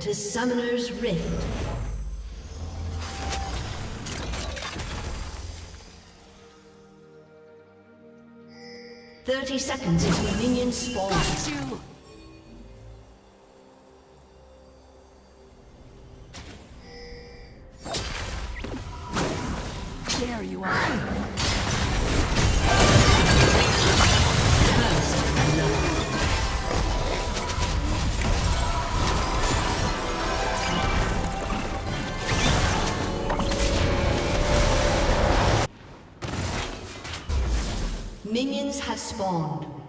To Summoner's Rift. Thirty seconds until minions spawn. There you are. Have spawned.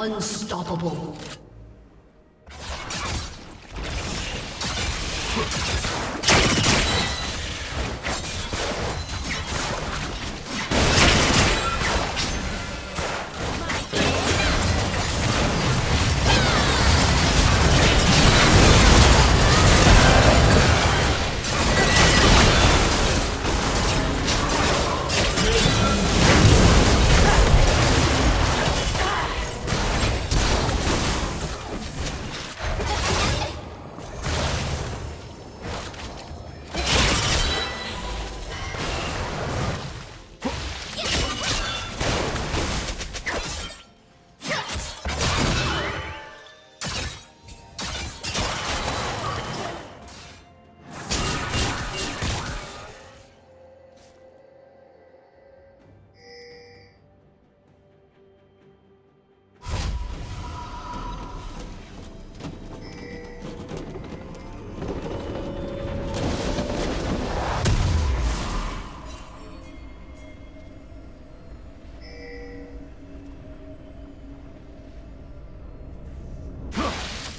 Unstoppable.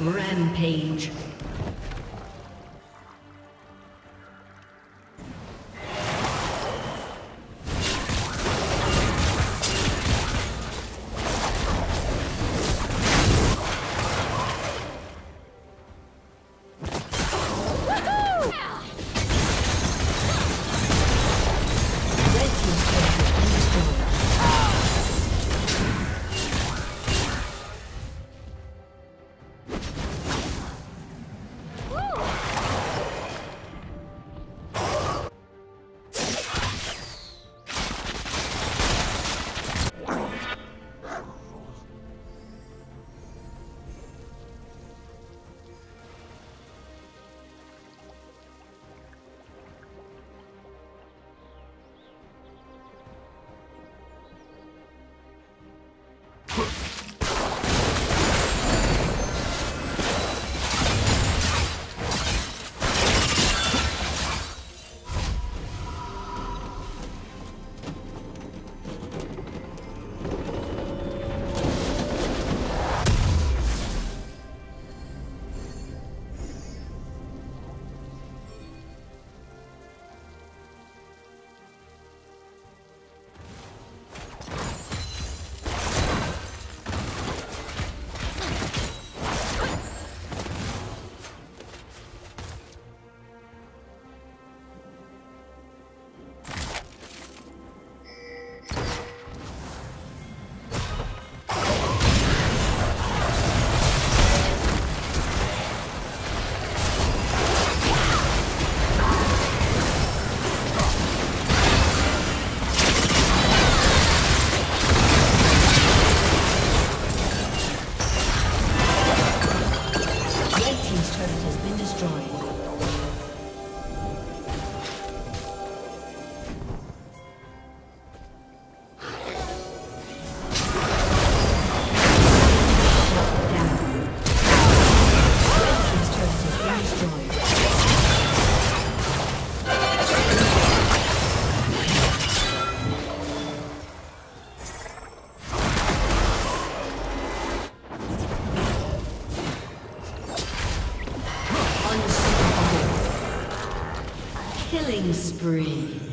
Rampage. Killing spree.